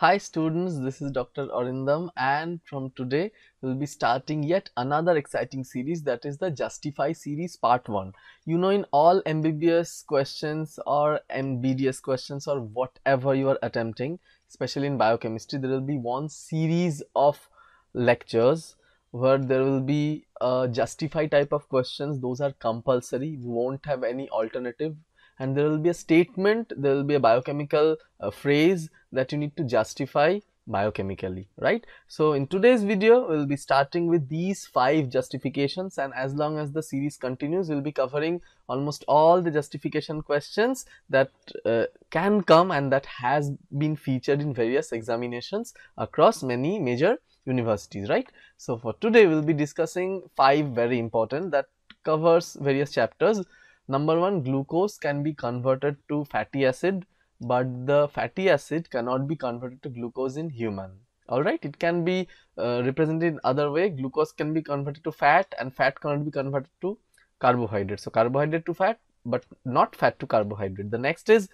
Hi students, this is Dr. Arindam and from today we will be starting yet another exciting series that is the Justify series part 1. You know in all MBBS questions or MBDS questions or whatever you are attempting, especially in biochemistry, there will be one series of lectures where there will be a justify type of questions. Those are compulsory, we won't have any alternative and there will be a statement, there will be a biochemical uh, phrase that you need to justify biochemically, right? So, in today's video, we will be starting with these five justifications and as long as the series continues, we will be covering almost all the justification questions that uh, can come and that has been featured in various examinations across many major universities, right? So, for today, we will be discussing five very important that covers various chapters Number one, glucose can be converted to fatty acid, but the fatty acid cannot be converted to glucose in human. Alright, it can be uh, represented in other way. Glucose can be converted to fat and fat cannot be converted to carbohydrate. So, carbohydrate to fat, but not fat to carbohydrate. The next is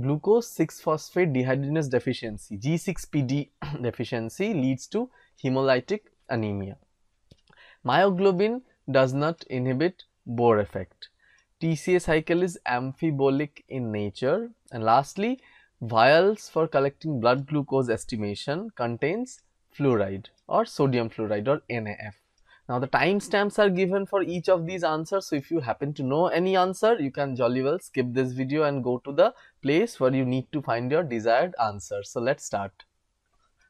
glucose 6-phosphate dehydrogenase deficiency. G6PD deficiency leads to hemolytic anemia. Myoglobin does not inhibit Bohr effect. TCA cycle is amphibolic in nature and lastly vials for collecting blood glucose estimation contains fluoride or sodium fluoride or NaF. Now the timestamps are given for each of these answers so if you happen to know any answer you can jolly well skip this video and go to the place where you need to find your desired answer. So let's start.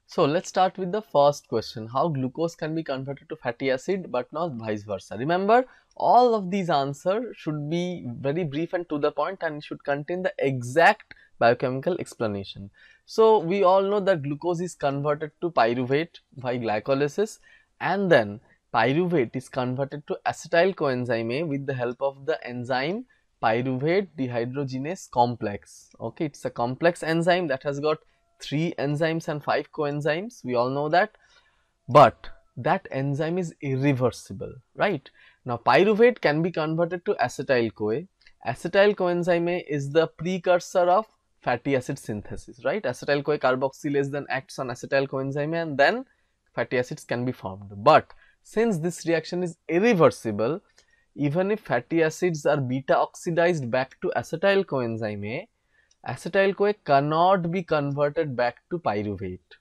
So let's start with the first question how glucose can be converted to fatty acid but not vice versa. Remember all of these answers should be very brief and to the point and should contain the exact biochemical explanation. So, we all know that glucose is converted to pyruvate by glycolysis and then pyruvate is converted to acetyl coenzyme A with the help of the enzyme pyruvate dehydrogenase complex. Okay, it's a complex enzyme that has got three enzymes and five coenzymes. We all know that, but that enzyme is irreversible, right? Now, pyruvate can be converted to acetyl-CoA. Acetyl coenzyme is the precursor of fatty acid synthesis, right? Acetyl-CoA carboxylase then acts on acetyl coenzyme and then fatty acids can be formed. But since this reaction is irreversible, even if fatty acids are beta oxidized back to acetyl coenzyme A, acetyl CoA cannot be converted back to pyruvate.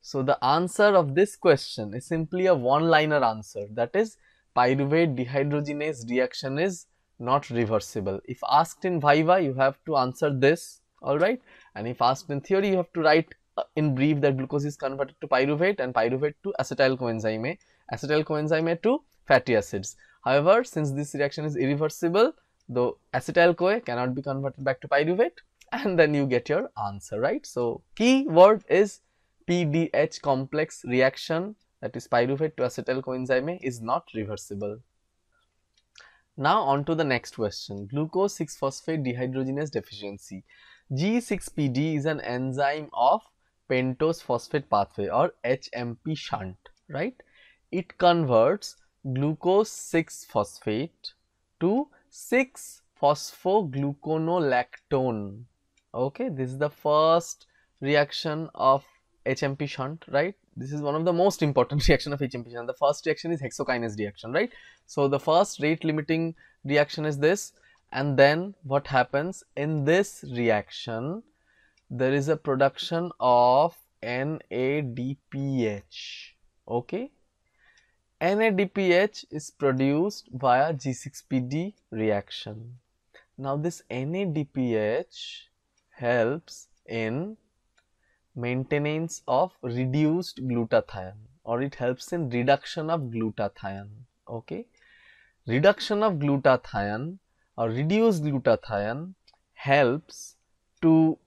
So, the answer of this question is simply a one liner answer that is pyruvate dehydrogenase reaction is not reversible. If asked in Viva, you have to answer this, alright. And if asked in theory, you have to write uh, in brief that glucose is converted to pyruvate and pyruvate to acetyl coenzyme A, acetyl coenzyme A to fatty acids. However, since this reaction is irreversible, the acetyl CoA cannot be converted back to pyruvate and then you get your answer, right. So, key word is PDH complex reaction that is pyruvate to acetyl coenzyme is not reversible. Now on to the next question, glucose 6-phosphate dehydrogenase deficiency. G6PD is an enzyme of pentose phosphate pathway or HMP shunt, right? It converts glucose 6-phosphate to 6-phosphogluconolactone. Okay, this is the first reaction of HMP shunt, right? This is one of the most important reaction of HMP shunt. The first reaction is hexokinase reaction, right? So, the first rate limiting reaction is this and then what happens in this reaction there is a production of NADPH, okay? NADPH is produced via G6PD reaction. Now, this NADPH helps in maintenance of reduced glutathione or it helps in reduction of glutathione okay? Reduction of glutathione or reduced glutathione helps to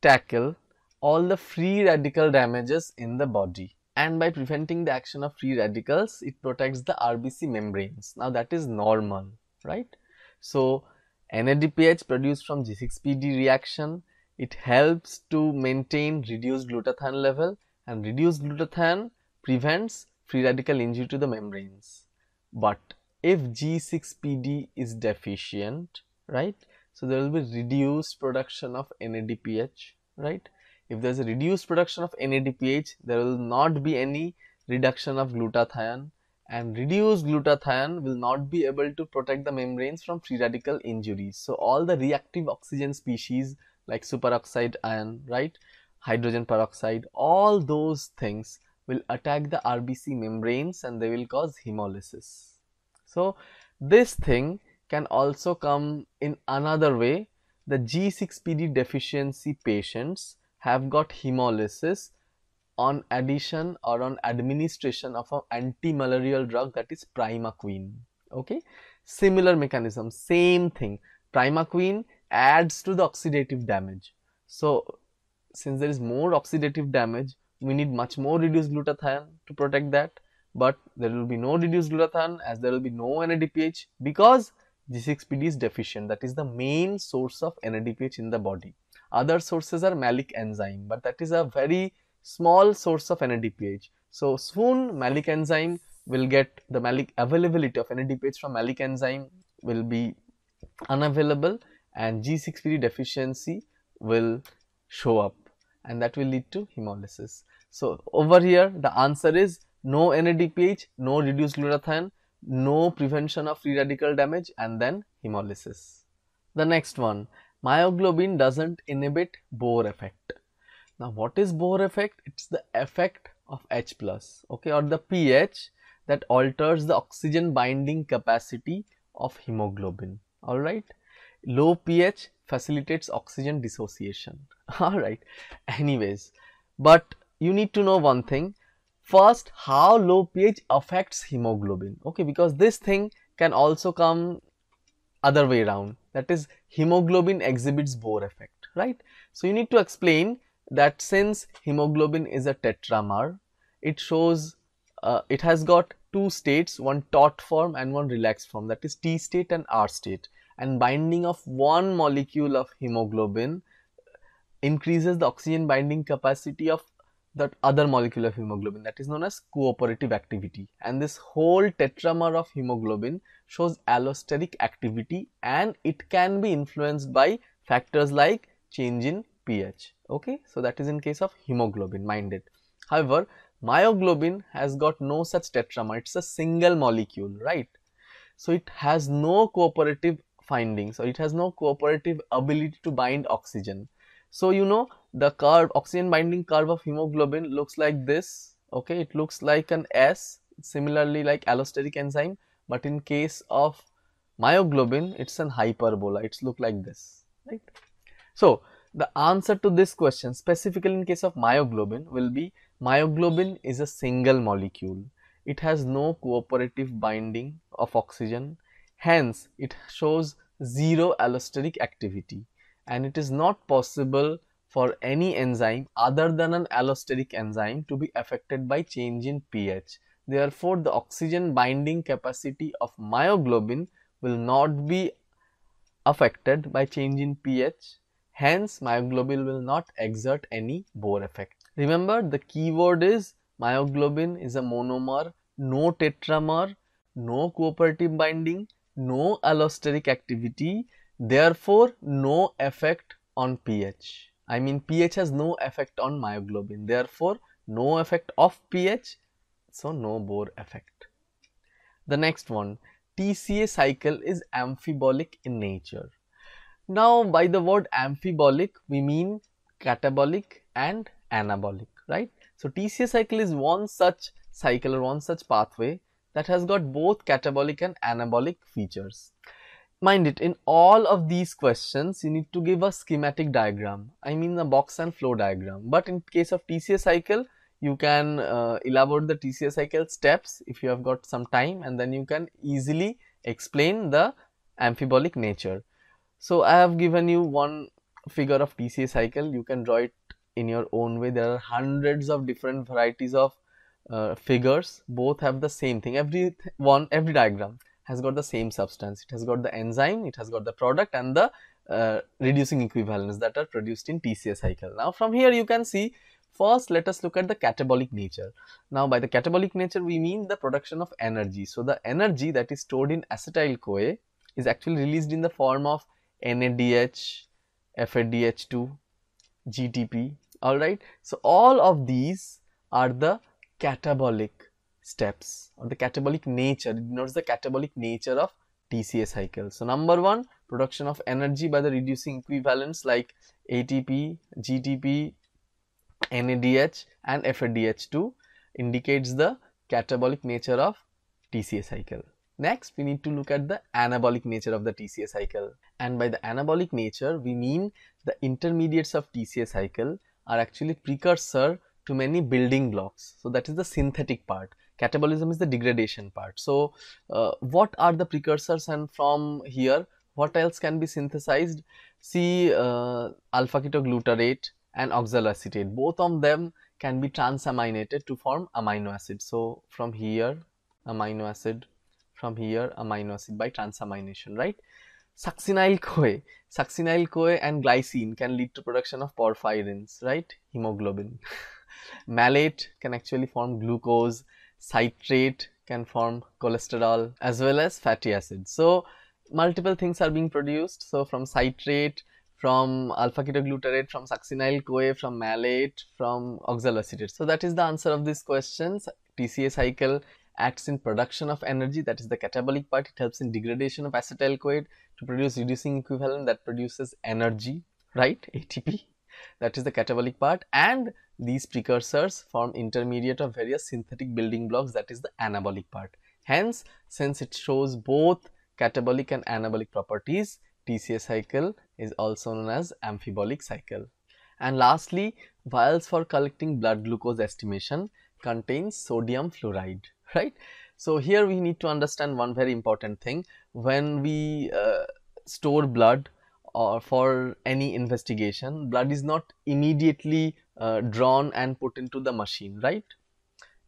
tackle all the free radical damages in the body. And by preventing the action of free radicals it protects the RBC membranes. Now that is normal right? So NADPH produced from G6PD reaction it helps to maintain reduced glutathione level and reduced glutathione prevents free radical injury to the membranes. But if G6PD is deficient, right, so there will be reduced production of NADPH, right. if there is a reduced production of NADPH, there will not be any reduction of glutathione and reduced glutathione will not be able to protect the membranes from free radical injuries. So, all the reactive oxygen species like superoxide ion, right, hydrogen peroxide, all those things will attack the RBC membranes and they will cause hemolysis. So, this thing can also come in another way. The G6PD deficiency patients have got hemolysis on addition or on administration of an anti-malarial drug that is primaquine. Okay, similar mechanism, same thing. Primaquine adds to the oxidative damage. So, since there is more oxidative damage, we need much more reduced glutathione to protect that. But there will be no reduced glutathione as there will be no NADPH because G6PD is deficient. That is the main source of NADPH in the body. Other sources are malic enzyme, but that is a very small source of NADPH. So, soon malic enzyme will get the malic availability of NADPH from malic enzyme will be unavailable and G6PD deficiency will show up and that will lead to hemolysis. So, over here the answer is no NADPH, no reduced glutathione, no prevention of free radical damage and then hemolysis. The next one, myoglobin doesn't inhibit Bohr effect. Now, what is Bohr effect? It's the effect of H plus, okay, or the pH that alters the oxygen binding capacity of hemoglobin, alright. Low pH facilitates oxygen dissociation, alright. Anyways, but you need to know one thing, first how low pH affects hemoglobin. Okay because this thing can also come other way around. That is hemoglobin exhibits Bohr effect right. So, you need to explain that since hemoglobin is a tetramer it shows uh, it has got two states one taut form and one relaxed form that is T state and R state and binding of one molecule of hemoglobin increases the oxygen binding capacity of that other molecule of hemoglobin that is known as cooperative activity. And this whole tetramer of hemoglobin shows allosteric activity and it can be influenced by factors like change in pH. Okay? So that is in case of hemoglobin mind it however myoglobin has got no such tetramer. It's a single molecule right? So it has no cooperative findings. Or it has no cooperative ability to bind oxygen. So you know the curve oxygen binding curve of hemoglobin looks like this. Okay it looks like an S similarly like allosteric enzyme but in case of myoglobin it's an hyperbola. It's look like this right. So the answer to this question specifically in case of myoglobin will be myoglobin is a single molecule. It has no cooperative binding of oxygen hence it shows zero allosteric activity and it is not possible for any enzyme other than an allosteric enzyme to be affected by change in pH. Therefore, the oxygen binding capacity of myoglobin will not be affected by change in pH. Hence, myoglobin will not exert any Bohr effect. Remember, the keyword is myoglobin is a monomer, no tetramer, no cooperative binding, no allosteric activity Therefore, no effect on pH. I mean pH has no effect on myoglobin. Therefore, no effect of pH. So, no Bohr effect. The next one TCA cycle is amphibolic in nature. Now, by the word amphibolic we mean catabolic and anabolic right. So, TCA cycle is one such cycle or one such pathway that has got both catabolic and anabolic features. Mind it in all of these questions you need to give a schematic diagram. I mean the box and flow diagram. But in case of tca cycle you can uh, elaborate the tca cycle steps if you have got some time and then you can easily explain the amphibolic nature. So i have given you one figure of tca cycle. You can draw it in your own way. There are hundreds of different varieties of uh, figures both have the same thing every one every diagram has got the same substance. It has got the enzyme, it has got the product and the uh, reducing equivalents that are produced in TCA cycle. Now, from here you can see first let us look at the catabolic nature. Now, by the catabolic nature we mean the production of energy. So, the energy that is stored in acetyl CoA is actually released in the form of NADH, FADH2, GTP alright. So, all of these are the catabolic steps or the catabolic nature, it denotes the catabolic nature of TCA cycle. So, number one production of energy by the reducing equivalents like ATP, GTP, NADH and FADH2 indicates the catabolic nature of TCA cycle. Next, we need to look at the anabolic nature of the TCA cycle. And by the anabolic nature, we mean the intermediates of TCA cycle are actually precursor to many building blocks. So, that is the synthetic part. Catabolism is the degradation part. So, uh, what are the precursors and from here, what else can be synthesized? See uh, alpha ketoglutarate and oxaloacetate. Both of them can be transaminated to form amino acid. So, from here amino acid, from here amino acid by transamination, right? Succinyl CoA, succinyl CoA and glycine can lead to production of porphyrins, right? Hemoglobin. Malate can actually form glucose, citrate can form cholesterol as well as fatty acids. So, multiple things are being produced. So, from citrate, from alpha ketoglutarate, from succinyl CoA, from malate, from oxaloacetate. So, that is the answer of these questions. TCA cycle acts in production of energy that is the catabolic part. It helps in degradation of acetyl CoA to produce reducing equivalent that produces energy, right? ATP that is the catabolic part and these precursors form intermediate of various synthetic building blocks that is the anabolic part. Hence, since it shows both catabolic and anabolic properties, TCA cycle is also known as amphibolic cycle. And lastly, vials for collecting blood glucose estimation contains sodium fluoride, right? So, here we need to understand one very important thing when we uh, store blood or for any investigation, blood is not immediately uh, drawn and put into the machine, right?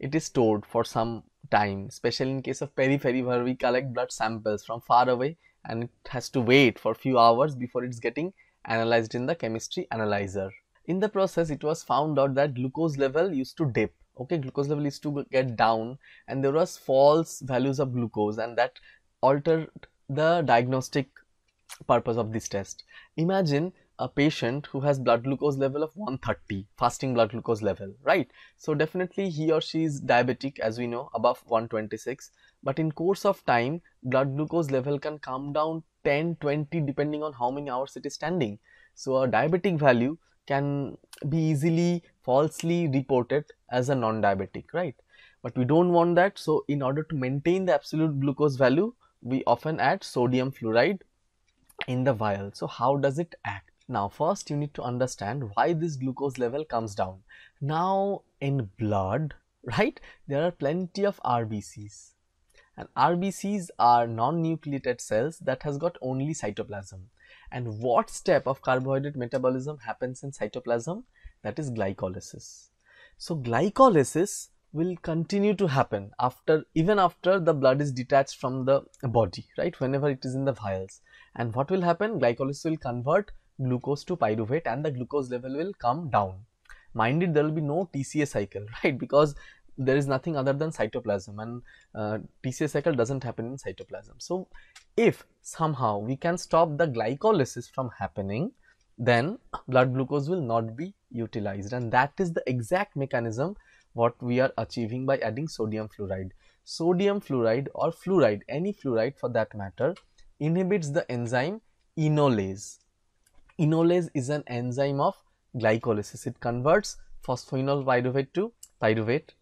It is stored for some time, especially in case of periphery where we collect blood samples from far away and it has to wait for a few hours before it's getting analyzed in the chemistry analyzer. In the process, it was found out that glucose level used to dip. Okay, glucose level used to get down and there was false values of glucose and that altered the diagnostic purpose of this test. Imagine a patient who has blood glucose level of 130 fasting blood glucose level right? So definitely he or she is diabetic as we know above 126 but in course of time blood glucose level can come down 10 20 depending on how many hours it is standing. So a diabetic value can be easily falsely reported as a non-diabetic right? But we don't want that. So in order to maintain the absolute glucose value we often add sodium fluoride in the vial so how does it act now first you need to understand why this glucose level comes down. Now in blood, right, there are plenty of RBCs and RBCs are non-nucleated cells that has got only cytoplasm. And what step of carbohydrate metabolism happens in cytoplasm? That is glycolysis. So glycolysis will continue to happen after even after the blood is detached from the body right whenever it is in the vials and what will happen glycolysis will convert glucose to pyruvate and the glucose level will come down. Mind it, there will be no TCA cycle, right? Because there is nothing other than cytoplasm and uh, TCA cycle doesn't happen in cytoplasm. So, if somehow we can stop the glycolysis from happening, then blood glucose will not be utilized and that is the exact mechanism what we are achieving by adding sodium fluoride. Sodium fluoride or fluoride, any fluoride for that matter, inhibits the enzyme enolase enolase is an enzyme of glycolysis. It converts phosphoenol pyruvate to pyruvate.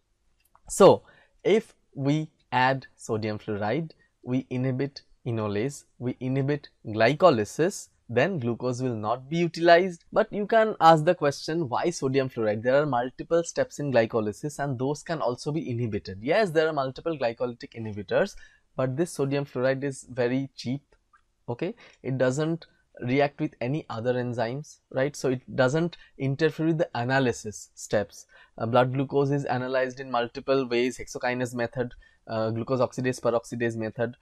So, if we add sodium fluoride, we inhibit enolase, we inhibit glycolysis, then glucose will not be utilized. But you can ask the question why sodium fluoride? There are multiple steps in glycolysis and those can also be inhibited. Yes, there are multiple glycolytic inhibitors, but this sodium fluoride is very cheap. Okay, it doesn't react with any other enzymes right? So it doesn't interfere with the analysis steps. Uh, blood glucose is analyzed in multiple ways hexokinase method uh, glucose oxidase peroxidase method.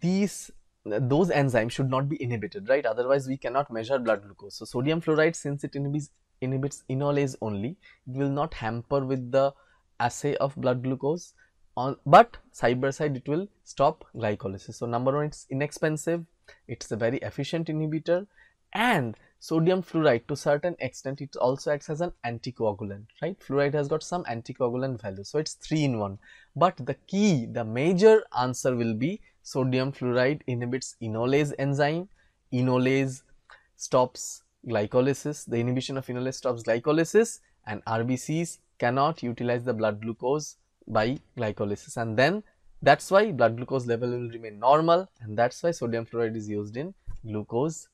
These those enzymes should not be inhibited right? Otherwise we cannot measure blood glucose. So sodium fluoride since it inhibits inhibits enolase only it will not hamper with the assay of blood glucose. On but side by side it will stop glycolysis. So number one it's inexpensive it's a very efficient inhibitor and sodium fluoride to certain extent it also acts as an anticoagulant right? Fluoride has got some anticoagulant value so it's 3 in 1 but the key the major answer will be sodium fluoride inhibits enolase enzyme. Enolase stops glycolysis. The inhibition of enolase stops glycolysis and rbcs cannot utilize the blood glucose by glycolysis. And then that's why blood glucose level will remain normal and that's why sodium fluoride is used in glucose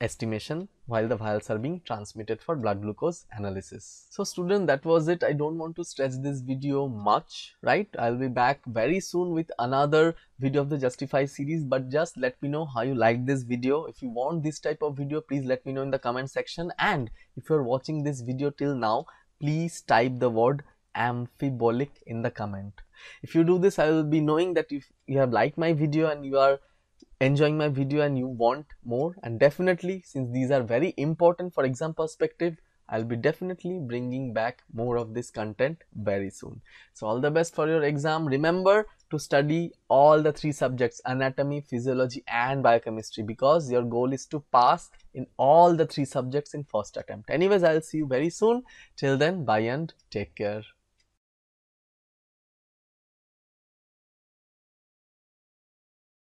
estimation while the vials are being transmitted for blood glucose analysis. So student that was it. I don't want to stretch this video much right? I'll be back very soon with another video of the justify series but just let me know how you like this video. If you want this type of video please let me know in the comment section. And if you're watching this video till now please type the word amphibolic in the comment if you do this I will be knowing that if you have liked my video and you are enjoying my video and you want more and definitely since these are very important for exam perspective I'll be definitely bringing back more of this content very soon. So all the best for your exam. Remember to study all the three subjects anatomy, physiology and biochemistry because your goal is to pass in all the three subjects in first attempt. Anyways, I'll see you very soon. Till then, bye and take care.